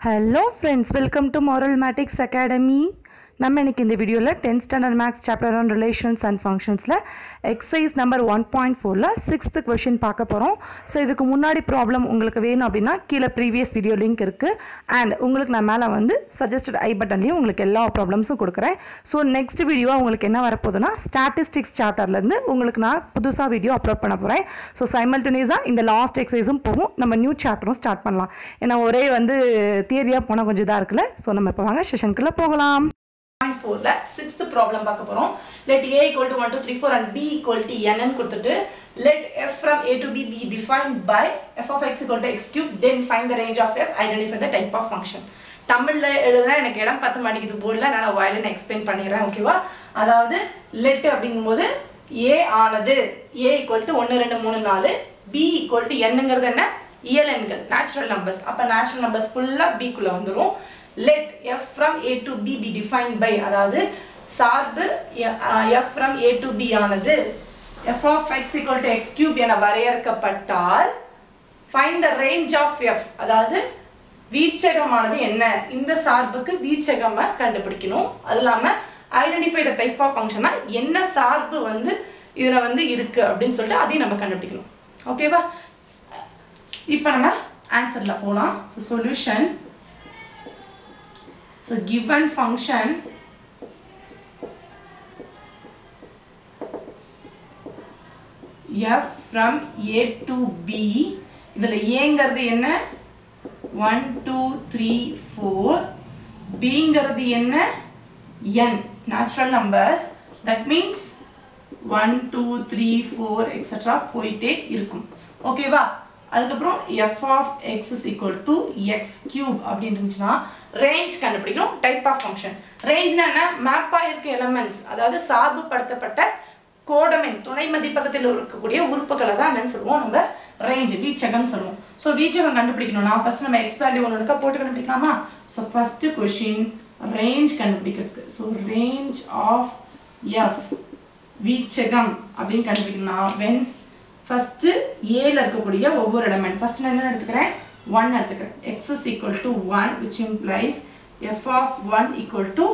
Hello friends welcome to மாரல் மேட்டிக்ஸ் academy நம்ம இன்றைக்கி இந்த வீடியோவில் tenth standard maths chapter one relations and ஃபங்க்ஷன்ஸில் exercise number one point ஃபோரில் சிக்ஸ்த்து கொஷின் பார்க்க போகிறோம் ஸோ இதுக்கு முன்னாடி ப்ராப்ளம் உங்களுக்கு வேணும் அப்படின்னா கீழே ப்ரீவியஸ் வீடியோ லிங்க் இருக்குது அண்ட் உங்களுக்கு நான் மேலே வந்து சஜஸ்டட் ஐ பட்டன்லேயும் உங்களுக்கு எல்லா ப்ராப்ளம்ஸும் கொடுக்குறேன். ஸோ நெக்ஸ்ட் வீடியோவாக உங்களுக்கு என்ன வரப்போகுதுன்னா ஸ்டாட்டிஸ்டிக்ஸ் சாப்டர்லேருந்து உங்களுக்கு நான் புதுசாக வீடியோ அப்லோட் பண்ண போகிறேன் ஸோ சைமல்டேனியஸாக இந்த லாஸ்ட் எக்ஸசைஸும் போகும். நம்ம நியூ சாப்டரும் ஸ்டார்ட் பண்ணலாம். ஏன்னா ஒரே வந்து தியரியாக போனால் கொஞ்சம் இதாக இருக்குல்ல. ஸோ நம்ம இப்போ வாங்க செஷனுக்குள்ளே போகலாம். பாயிண்ட் ஃபோர்ல சிக்ஸ்த் ப்ராப்ளம் பார்க்க போகிறோம் let A equal to one two three four and B equal to N கொடுத்துட்டு let f from A to B be defined by f of x equal to x cube then find the range of f identify the type of function தமிழ்ல எழுதுனா எனக்கு இடம் பத்த மாட்டேங்குது போர்டில் நான் வாயில நான் எக்ஸ்பிளைன் பண்ணிடுறேன் ஓகேவா அதாவது லெட் அப்படிங்கும்போது ஏ ஆனது ஏ ஈக்குவல் டு ஒன்று ரெண்டு மூணு நாலு பி ஈக்குவல் டு என்னங்கிறது என்ன? இயல் எண்கள் நேச்சுரல் நம்பர்ஸ் அப்போ நேச்சுரல் நம்பர்ஸ் ஃபுல்லாக பிக்குள்ளே வந்துடும் let f from A to B be defined by அதாவது சார்பு f from A to b ஆனது f of x equal to x cube என வரையறுக்கப்பட்டால் find the range of f அதாவது வீச்சகமானது என்ன? இந்த சார்புக்கு வீச்சகமை கண்டுபிடிக்கணும். அது இல்லாமல் ஐடென்டிஃபை த டைப் ஆஃப் ஃபங்க்ஷனா என்ன சார்பு வந்து இதில் வந்து இருக்கு அப்படின்னு சொல்லிட்டு அதையும் நம்ம கண்டுபிடிக்கணும். ஓகேவா இப்போ நம்ம ஆன்சரில் போகலாம் so solution So given function f from a to b இதில் ஏங்கிறது என்ன? ஒன் டூ த்ரீ ஃபோர் பிங்கிறது என்ன? N natural numbers that means one two three four etc. போயிட்டே இருக்கும். ஓகேவா அதுக்கப்புறம் f of x is equal to x cube அப்படின்னு இருந்துச்சுன்னா ரேஞ்ச் கண்டுபிடிக்கிறோம் டைப் ஆஃப் ஃபங்க்ஷன் ரேஞ்ச்னா என்ன? மேப்பாக இருக்க எலமெண்ட்ஸ் அதாவது சார்புப்படுத்தப்பட்ட கோடமின் துணை மதிப்பகத்தில் இருக்கக்கூடிய உறுப்புகளை தான் என்னன்னு சொல்லுவோம். நம்ம ரேஞ்ச் வீச்சகம் சொல்லுவோம். ஸோ வீச்சகம் கண்டுபிடிக்கணும்னா ஃபர்ஸ்ட் நம்ம எக்ஸ் வேல்யூ ஒன்று இருக்கா? போட்டு கண்டுபிடிக்கலாமா? ஸோ ஃபர்ஸ்ட் கொஷின் ரேஞ்ச் கண்டுபிடிக்கிறதுக்கு. ஸோ ரேஞ்ச் ஆஃப் எஃப் வீச்சகம் அப்படின்னு கண்டுபிடிக்கணும்னா வென் ஃபஸ்ட்டு ஏல இருக்கக்கூடிய ஒவ்வொரு எலமெண்ட் ஃபஸ்ட் நான் என்ன எடுத்துக்கிறேன்? ஒன் எடுத்துக்கிறேன். X is equal to one which implies f of one equal to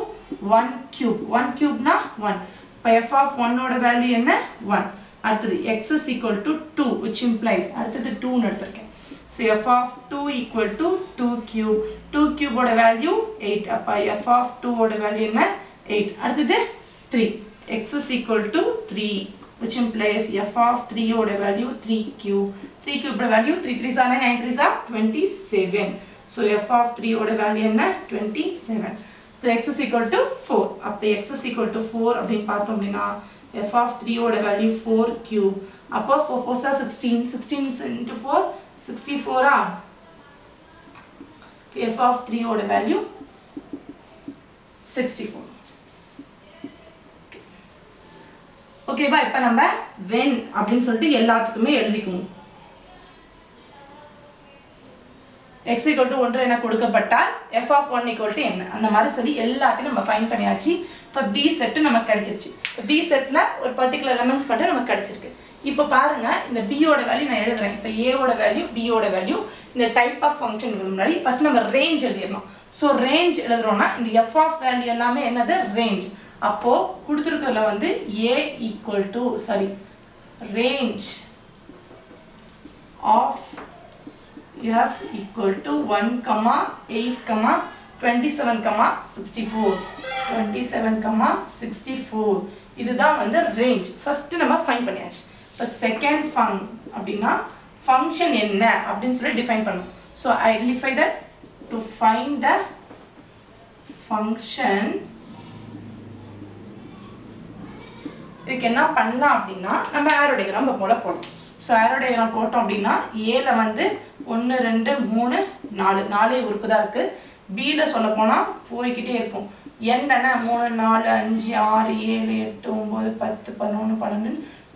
one cube one கியூப்னா one இப்போ எஃப் ஆஃப் ஒன்னோட வேல்யூ என்ன? ஒன் அடுத்தது x is equal to two which implies அடுத்தது டூன்னு எடுத்திருக்கேன். So f of two equal to two cube two கியூபோட value eight அப்போ f of டூவோட value என்ன? எயிட் அடுத்தது three x is equal to three which implies f of 3 ஓட value 3 cube 3 cube ஓட value 3 3s are 9 3s are 27 so f of 3 ஓட value என்ன 27 so x is equal to 4 அப்போ x is equal to 4 அப்படின்னு பார்த்தோம் அப்படின்னா f of 3 ஓட value 4 cube அப்போ 4 4 are 16 16 into 4 64 ah f of 3 ஓட value 64 ஓகேவா இப்போ நம்ம வென் அப்படின்னு சொல்லிட்டு எல்லாத்துக்குமே எழுதிக்குவோம். எக்ஸ் ஈக்குவல் டு ஒன்று என கொடுக்கப்பட்டால் f of one equal to என்ன அந்த மாதிரி சொல்லி எல்லாத்தையும் நம்ம ஃபைன் பண்ணியாச்சு. இப்போ பி செட்டு நமக்கு கிடைச்சிருச்சு. பி செட்டில் ஒரு பர்டிகுலர் எலமெண்ட்ஸ் மட்டும் நமக்கு கிடச்சிருக்கு. இப்போ பாருங்கள் இந்த பியோட வேல்யூ நான் எழுதுறேன். இப்போ ஏவோட வேல்யூ பியோட வேல்யூ இந்த டைப் ஆஃப் ஃபங்க்ஷனுக்கு முன்னாடி ஃபர்ஸ்ட் நம்ம ரேஞ்ச் எழுதிடணும். ஸோ ரேஞ்ச் எழுதுறோம்னா இந்த எஃப் ஆஃப் வேல்யூ எல்லாமே என்னது? ரேஞ்ச் அப்போ கொடுத்துருக்கிறதுல வந்து A equal to sorry range of f equal to one comma eight comma twenty seven comma sixty four twenty seven comma sixty four இதுதான் வந்து ரேஞ்ச் ஃபஸ்ட்டு நம்ம ஃபைன் பண்ணியாச்சு. இப்போ செகண்ட் ஃபங் அப்படின்னா ஃபங்க்ஷன் என்ன அப்படின்னு சொல்லி டிஃபைன் பண்ணும் so identify that define the function இதுக்கு என்ன பண்ணலாம் அப்படின்னா நம்ம ஆரோடயகிராம் போல போடணும். ஸோ ஆரோடயகிராம் போட்டோம் அப்படின்னா ஏல வந்து ஒன்று ரெண்டு மூணு நாலு. நாலே உறுப்பு தான் இருக்குது பியில் சொல்ல போனால் போய்கிட்டே இருக்கும். என்னென்ன மூணு நாலு அஞ்சு ஆறு ஏழு எட்டு ஒம்பது பத்து பதினொன்று பன்னெண்டு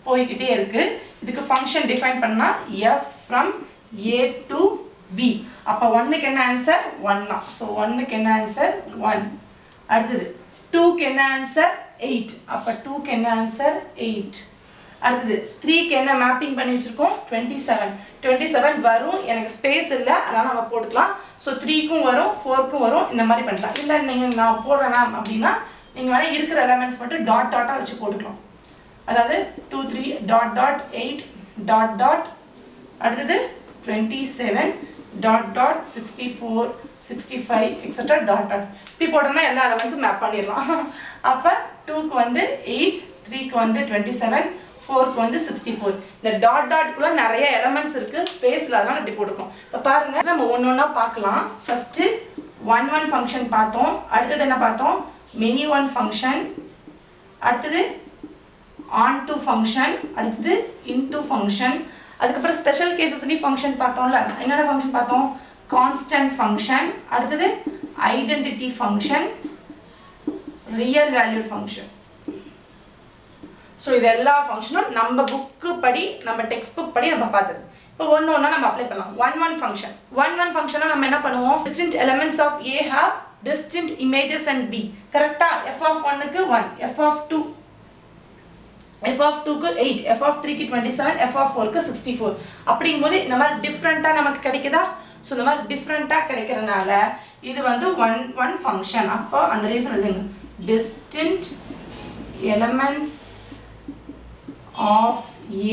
போய்கிட்டே இருக்குது இதுக்கு ஃபங்க்ஷன் டிஃபைன் பண்ணால் f from A to B அப்போ ஒன்றுக்கு என்ன ஆன்சர் ஒன் தான். ஸோ ஒன்றுக்கு என்ன ஆன்சர் ஒன் அடுத்தது. டூக்கு என்ன ஆன்சர் எயிட் அப்போ டூக்கு என்ன ஆன்சர் எயிட் அடுத்தது த்ரீக்கு என்ன மேப்பிங் பண்ணி வச்சுருக்கோம்? டுவெண்ட்டி செவன் டுவெண்ட்டி செவன் வரும். எனக்கு ஸ்பேஸ் இல்லை அதனால் நம்ம போட்டுக்கலாம். ஸோ த்ரீக்கும் வரும் ஃபோர்க்கும் வரும் இந்த மாதிரி பண்ணலாம். இல்லை நீங்கள் நான் போடுறேன் அப்படின்னா நீங்கள் வேணால் இருக்கிற எலமெண்ட்ஸ் மட்டும் டாட் டாட்டாக வச்சு போட்டுக்கலாம். அதாவது two three dot dot eight dot dot அடுத்தது twenty seven dot dot sixty four sixty five extra dot dot இப்படி போட்டோம்னா எல்லா எலமெண்ட்ஸும் மேப் பண்ணிடலாம். அப்போ டூக்கு வந்து எயிட் த்ரீக்கு வந்து டுவெண்ட்டி செவன் ஃபோருக்கு வந்து சிக்ஸ்டி ஃபோர் இந்த டாட் டாட்குள்ளே நிறைய எலமெண்ட்ஸ் இருக்குது ஸ்பேஸில் அதெல்லாம் இப்படி போட்டுருக்கோம். இப்போ பாருங்க நம்ம ஒன்று ஒன்றா பார்க்கலாம். ஃபஸ்ட்டு ஒன் ஒன் ஃபங்க்ஷன் பார்த்தோம். அடுத்தது என்ன பார்த்தோம்? மெனி ஒன் ஃபங்க்ஷன் அடுத்தது ஆன் டூ ஃபங்க்ஷன் அடுத்தது இன் டூ ஃபங்க்ஷன் அதுக்கப்புறம் ஸ்பெஷல் கேசஸ்லேயும் ஃபங்க்ஷன் பார்த்தோம்ல. என்னென்ன ஃபங்க்ஷன் பார்த்தோம்? கான்ஸ்டன்ட் ஃபங்க்ஷன் அடுத்தது identity function real value function so இது எல்லா ஃபங்க்ஷனும் நம்ம புக்கு படி நம்ம டெக்ஸ்ட் புக் படி நம்ம பார்த்தது. இப்போ ஒன்று ஒன்றா நம்ம அப்ளை பண்ணலாம். One one function one one ஃபங்க்ஷனாக நம்ம என்ன பண்ணுவோம்? Distinct elements of A have distinct images and B கரெக்டாக எஃப் ஆஃப் ஒன்னுக்கு one f of two f of டூக்கு எயிட் எஃப் ஆஃப் த்ரீக்கு டுவெண்ட்டி செவன் எஃப் ஆஃப் ஃபோருக்கு சிக்ஸ்டி ஃபோர் அப்படிங்கும்போது இந்த மாதிரி டிஃப்ரெண்ட்டாக நமக்கு கிடைக்குதா? ஸோ இந்த மாதிரி டிஃப்ரெண்ட்டாக கிடைக்கிறதுனால இது வந்து ஒன் ஒன் ஃபங்க்ஷன் அப்போ அந்த ரீசன் எழுதுங்க. Distinct elements of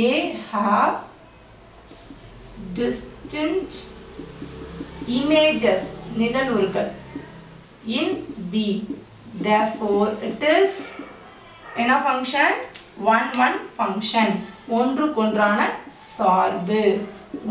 A have distinct images நிழல் உருக்கள் in B therefore it is என்ன ஃபங்க்ஷன் ஒன் ஒன் ஃபங்க்ஷன் ஒன்றுக்கொன்றான சார்பு.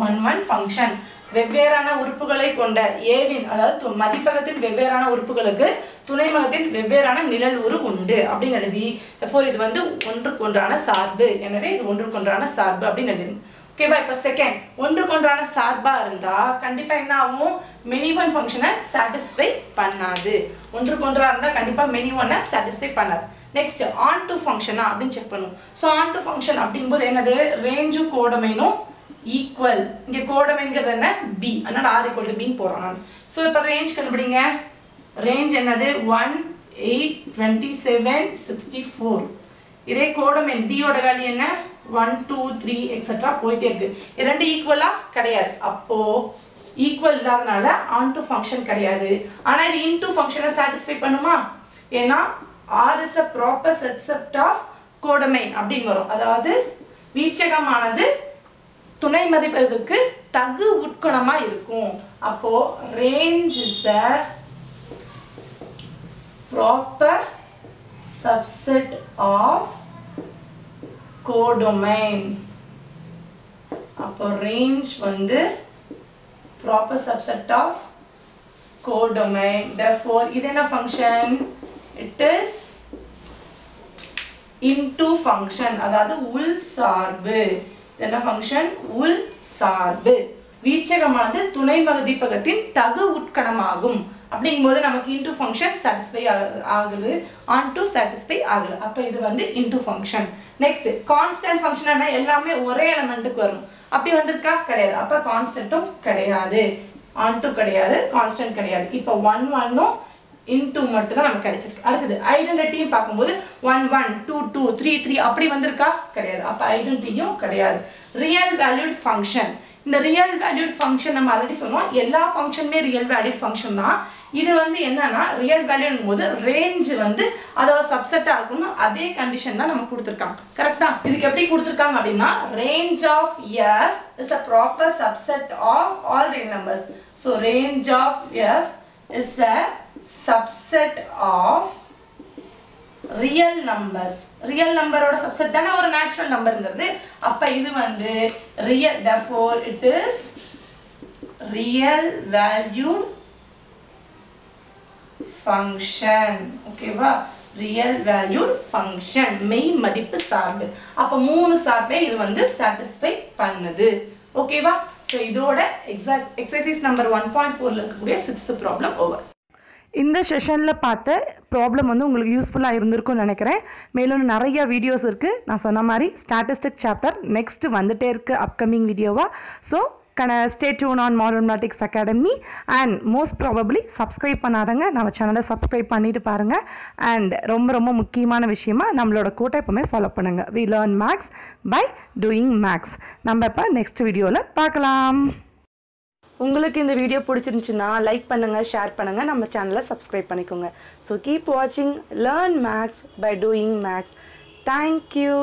ஒன் ஒன் ஃபங்க்ஷன் வெவ்வேறான உறுப்புகளை கொண்ட ஏவின் அதாவது மதிப்பகத்தின் வெவ்வேறான உறுப்புகளுக்கு துணைமகத்தின் வெவ்வேறான நிழல் உரு உண்டு அப்படின்னு எழுதி ஃபோர் இது வந்து ஒன்றுக்கொன்றான சார்பு. எனவே இது ஒன்றுக்கொன்றான சார்பு அப்படின்னு எழுதி ஓகேவா இப்போ செகண்ட் ஒன்றுக்கொன்றான சார்பாக இருந்தால் கண்டிப்பாக என்ன ஆகும்? மெனி ஒன் ஃபங்க்ஷனை சாட்டிஸ்ஃபை பண்ணாது. ஒன்றுக்கொன்றாக இருந்தால் கண்டிப்பாக மெனி ஒன்னை சாட்டிஸ்ஃபை பண்ணாது. நெக்ஸ்ட் ஆன் டு ஃபங்க்ஷனா அப்படின்னு செக் பண்ணுவோம். ஸோ ஆன் டு ஃபங்க்ஷன் அப்படிங்கும்போது என்னது? ரேஞ்சும் கோடமைனும் ஈக்குவல் இங்கே கோடமைங்கிறது என்ன? பி அதனால் ஆர் ஈக்குவல் டு பின்னு போகிறான் நான். ஸோ இப்போ ரேஞ்ச் கண்டுபிடிங்க. ரேஞ்ச் என்னது? One eight twenty seven sixty four இதே கோடமைன் பியோட வேல்யூ என்ன ஒன் டூ த்ரீ எக்ஸட்ரா போயிட்டே இருக்கு. இது ரெண்டு ஈக்குவலா கிடையாது. அப்போ ஈக்குவல் இல்லாதனால ஆன் டு ஃபங்க்ஷன் கிடையாது. ஆனால் இது இன் டு ஃபங்க்ஷனை சாட்டிஸ்ஃபை பண்ணுமா? ஏன்னா R is a proper subset of codomain அப்படின்னு வரும். அதாவது வீச்சகமானது துணை மதிப்பதற்கு தகு உட்கணமா இருக்கும். அப்போ range is a proper subset of codomain அப்போ ரேஞ்ச் வந்து proper subset of codomain therefore இது என்ன function it is into function. அதாவது உள் சார்பு. என்ன ஃபங்க்ஷன் உள் சார்பு. வீச்சகமானது துணை மதிப்பகத்தின் தகு உட்கணமாகும். அப்படிங்கும்போது நமக்கு இன்டு ஃபங்க்ஷன் சாட்டிஸ்ஃபை ஆகுது. ஆன் டு சாட்டிஸ்ஃபை ஆகுது. அப்போ இது வந்து இன்டு ஃபங்க்ஷன் நெக்ஸ்ட் கான்ஸ்டன்ட் ஃபங்க்ஷன்னா எல்லாமே ஒரே எலமெண்ட்டுக்கு வரும். அப்படி வந்திருக்கா? கிடையாது. அப்போ கான்ஸ்டன்ட்டும் கிடையாது. ஆன் டு கிடையாது. கான்ஸ்டன்ட் கிடையாது. இப்போ ஒன் ஒன்னும் இன்டூ மட்டும் தான் நமக்கு கிடைச்சிருக்கு. அடுத்தது ஐடென்டிட்டியும் பார்க்கும்போது one one two two three three அப்படி வந்திருக்கா? கிடையாது. அப்போ ஐடென்டிட்டியும் கிடையாது. ரியல் வேல்யூட் ஃபங்க்ஷன் இந்த ரியல் வேல்யூட் ஃபங்க்ஷன் நம்ம ஆல்ரெடி சொன்னோம். எல்லா ஃபங்க்ஷனுமே ரியல் வேல்யூட் ஃபங்க்ஷன் தான். இது வந்து என்னன்னா ரியல் வேல்யூன் போது ரேஞ்ச் வந்து அதோட சப்செட்டாக இருக்கணும் அதே கண்டிஷன் தான் நம்ம கொடுத்துருக்காங்க. கரெக்டா இதுக்கு எப்படி கொடுத்துருக்காங்க அப்படின்னா range of f is a proper subset of all real numbers so range of f is a subset of real numbers real நம்பரோட சப்செட் தானே ஒரு நேச்சுரல் நம்பருங்கிறது அப்போ இது வந்து real therefore it is real valued function ஓகேவா real valued function மெய் மதிப்பு சார்பு. அப்போ மூணு சார்பே இது வந்து சாட்டிஸ்ஃபை பண்ணுது. ஓகேவா ஸோ இதோட exact exercise number one point ஃபோரில் இருக்கக்கூடிய சிக்ஸ்த் ப்ராப்ளம் ஓவர் இந்த செஷனில் பார்த்த ப்ராப்ளம் வந்து உங்களுக்கு யூஸ்ஃபுல்லாக இருந்திருக்கும்னு நினைக்கிறேன். மேலும் நிறைய வீடியோஸ் இருக்குது நான் சொன்ன மாதிரி ஸ்டாட்டிஸ்டிக் சாப்டர் நெக்ஸ்ட் வந்துகிட்டே இருக்குது அப்கமிங் வீடியோவாக so gonna stay tuned on Modern Mathematics Academy and most probably subscribe பண்ணாதங்க. நம்ம சேனலை சப்ஸ்கிரைப் பண்ணிட்டு பாருங்கள் அண்ட் ரொம்ப ரொம்ப முக்கியமான விஷயமா நம்மளோட கூட்டம் எப்போவுமே ஃபாலோ பண்ணுங்கள் we learn maths by doing maths நம்ம இப்போ நெக்ஸ்ட் வீடியோவில் பார்க்கலாம். உங்களுக்கு இந்த வீடியோ பிடிச்சிருந்துச்சுன்னா லைக் பண்ணுங்கள் ஷேர் பண்ணுங்கள் நம்ம சேனலை சப்ஸ்கிரைப் பண்ணிக்கோங்க. ஸோ கீப் வாட்சிங் learn maths by doing maths thank you